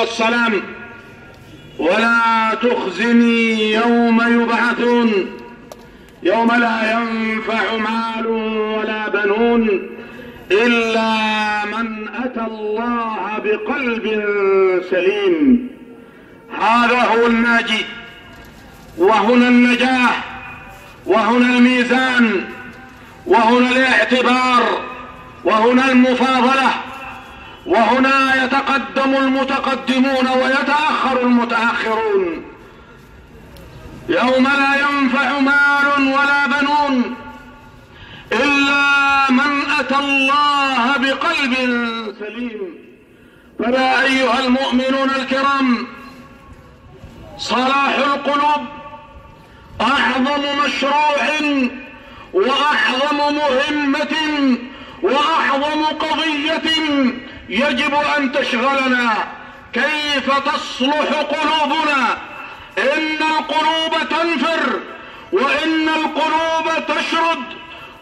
والسلام. ولا تخزني يوم يبعثون. يوم لا ينفع مال ولا بنون إلا من أتى الله بقلب سليم. هذا هو الناجي وهنا النجاه وهنا الميزان وهنا الاعتبار وهنا المفاضلة. وهنا يتقدم المتقدمون ويتأخر المتأخرون. يوم لا ينفع مال ولا بنون إلا من أتى الله بقلب سليم. فلا أيها المؤمنون الكرام صلاح القلوب أعظم مشروع وأعظم مهمة وأعظم قضية يجب أن تشغلنا. كيف تصلح قلوبنا؟ إن القلوب تنفر وإن القلوب تشرد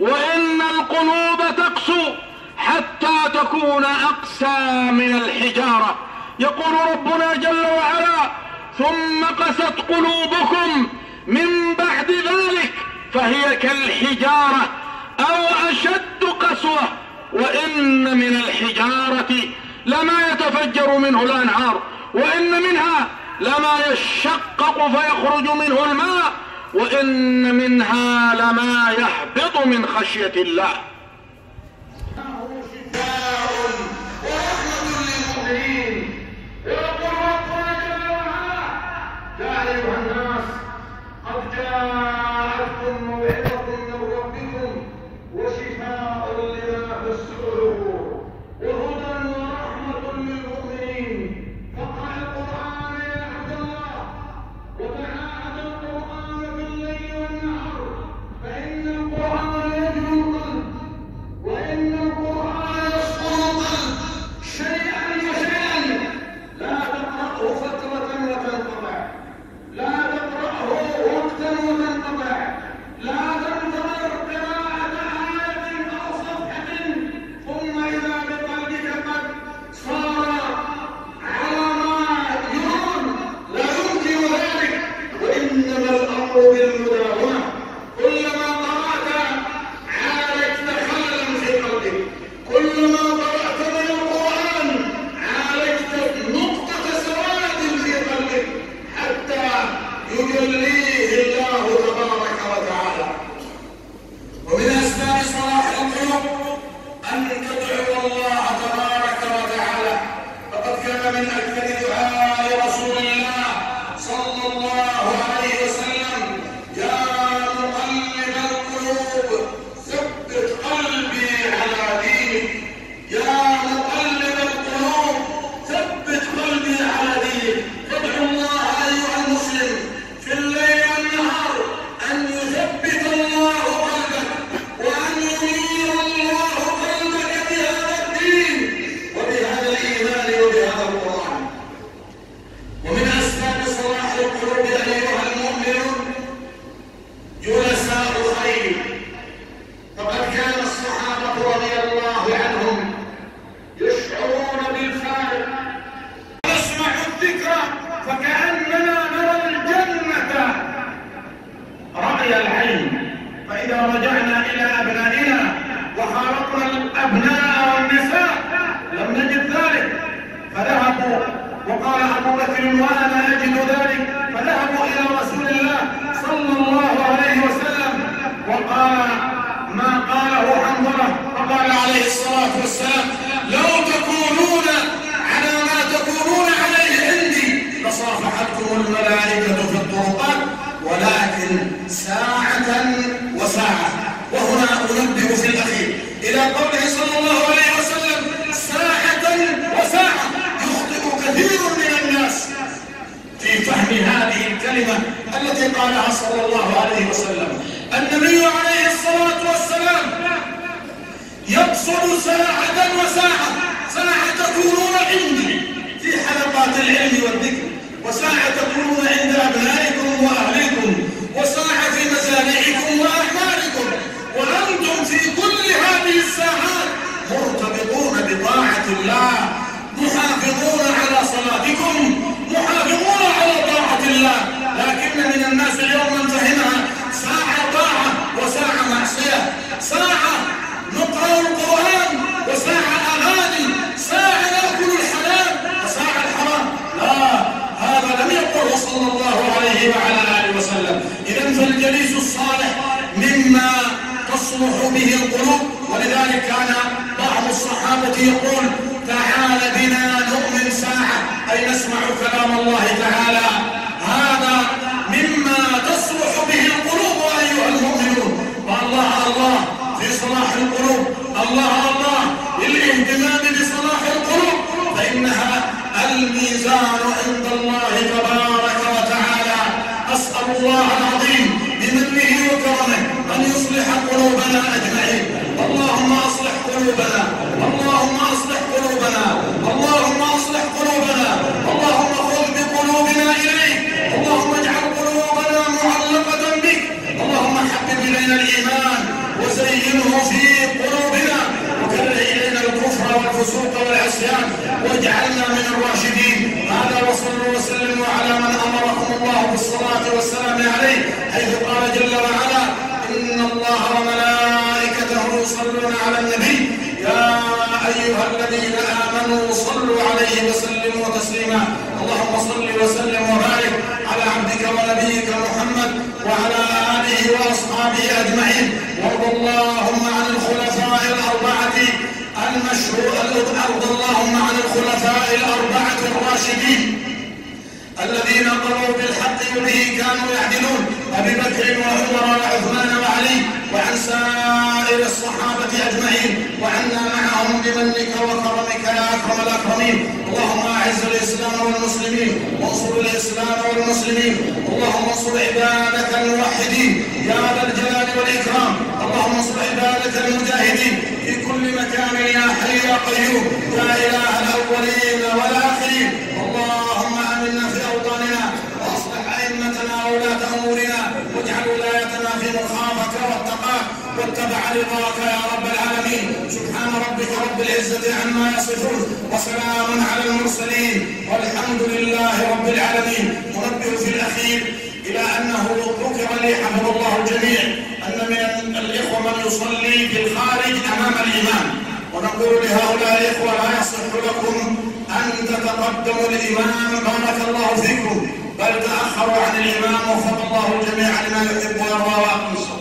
وإن القلوب تقسو حتى تكون أقسى من الحجارة. يقول ربنا جل وعلا ثم قست قلوبكم من بعد ذلك فهي كالحجارة أو أشد قسوة. وإن من الحجارة لما يتفجر منه الأنهار وإن منها لما يشقق فيخرج منه الماء وإن منها لما يهبط من خشية الله. فذهبوا وقال أبو بكر وأنا أجد ذلك. فذهبوا إلى رسول الله صلى الله عليه وسلم وقال ما قاله حنظلة. فقال عليه الصلاة والسلام لو تكونون على ما تكونون عليه عندي لصافحتكم الملائكة في الطرقات ولكن ساعة وساعة وهنا أنبه في الأخير إلى قوله صلى الله عليه وسلم ساعة وساعة يخطئ كثير من الناس في فهم هذه الكلمة التي قالها صلى الله عليه وسلم. النبي عليه الصلاة والسلام يقصد ساعة وساعة. ساعة تكونون عندي في حلقات العلم والذكر وساعة تكونون عند أبنائكم وأهليكم يقول تعال بنا نؤمن ساعة. أي نسمع كلام الله تعالى. هذا مما تصلح به القلوب أيها المؤمنون. الله الله في صلاح القلوب. الله الله للاهتمام بصلاح القلوب. فإنها الميزان عند الله تبارك وتعالى. أسأل الله العظيم بمنه وكرمه أن يصلح قلوبنا أجمعين. اللهم أصلح قلوبنا. اللهم أصلح قلوبنا. اللهم أصلح قلوبنا. اللهم خذ بقلوبنا إليك. اللهم اجعل قلوبنا معلقة بك. اللهم حبب إلينا الإيمان وزينه في قلوبنا. وكره إلينا الكفر والفسوق والعصيان. واجعلنا من الراشدين. هذا وصلوا وسلموا على من أمركم الله بالصلاة والسلام عليه حيث قال جل وعلا إن الله وملائكته يصلون على النبي. يا أيها الذين آمنوا صلوا عليه وسلموا تسليما. اللهم صل وسلم وبارك على عبدك ونبيك محمد وعلى آله وأصحابه أجمعين. وارض اللهم عن الخلفاء الأربعة المشهور أرض اللهم عن الخلفاء الأربعة الراشدين. الذين قضوا بالحق وبه كانوا يعدلون. أبي بكر وعمر وعثمان وعلي وعن سائر الصحابة أجمعين وعنا معهم بمنك وكرمك يا أكرم الأكرمين. اللهم أعز الإسلام والمسلمين وانصر الإسلام والمسلمين. اللهم انصر عبادك الموحدين. يا ذا الجلال والإكرام. واتبع رضاك يا رب العالمين. سبحان ربك رب العزة عما يصفون وسلام على المرسلين والحمد لله رب العالمين. انبه في الأخير إلى أنه ذكر لي حفظ الله الجميع أن من الإخوة من يصلي في الخارج أمام الامام ونقول لهؤلاء الإخوة لا يصح لكم أن تتقدموا الإمام بارك الله فيكم. بل تأخروا عن الإمام وفق الله الجميع لما يحب ويرضى. الصلاة